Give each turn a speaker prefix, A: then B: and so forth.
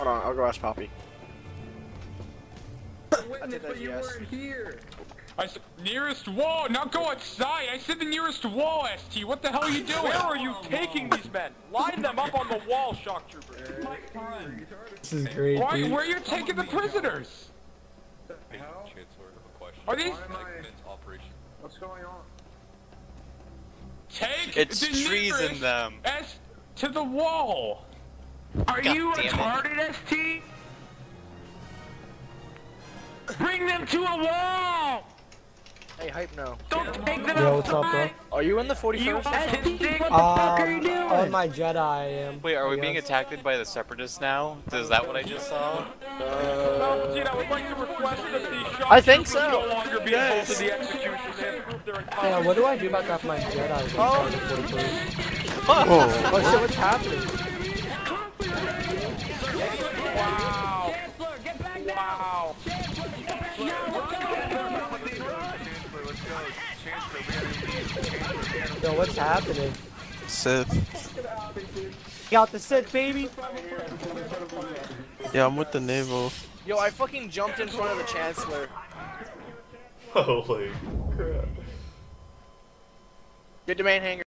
A: Hold on, I'll go ask Poppy.
B: Witness,
A: did that,
B: but you
A: yes.
B: weren't here.
C: I said, nearest wall. Now go outside. I said the nearest wall, ST. What the hell are you doing?
D: Where are you taking these men? Line them up on the wall, shock troopers.
E: This is great,
C: Why?
E: dude.
C: Where are you taking the prisoners? Are these?
B: Why am I? What's going on?
C: Take
F: It's
C: the
F: treason
C: nearest
F: them.
C: S to the wall. Are
F: God
C: you
F: damn
C: retarded, ST? Bring them to a wall.
A: Hey, hype no.
C: Don't take them
E: Yo, what's up, bro?
A: Are you in the
C: You
A: 41st?
C: ST, what the fuck
E: Um,
C: are you doing?
E: on my Jedi, I am.
F: Wait, are we
E: I
F: being attacked by the separatists now? Is that what I just saw?
D: Palpatine, I would like to request that the shock
A: I think so.
D: no longer be involved in the execution. They have proved their
E: Yeah, what do I do about that my Jedi?
A: Oh.
E: Oh.
A: Oh shit, what's happening?
E: Yo, what's happening?
G: Sith.
E: Got the Sith, baby.
G: Yeah, I'm with the naval.
A: Yo, I fucking jumped in front of the Chancellor.
H: Holy crap.
A: Good to main hangar.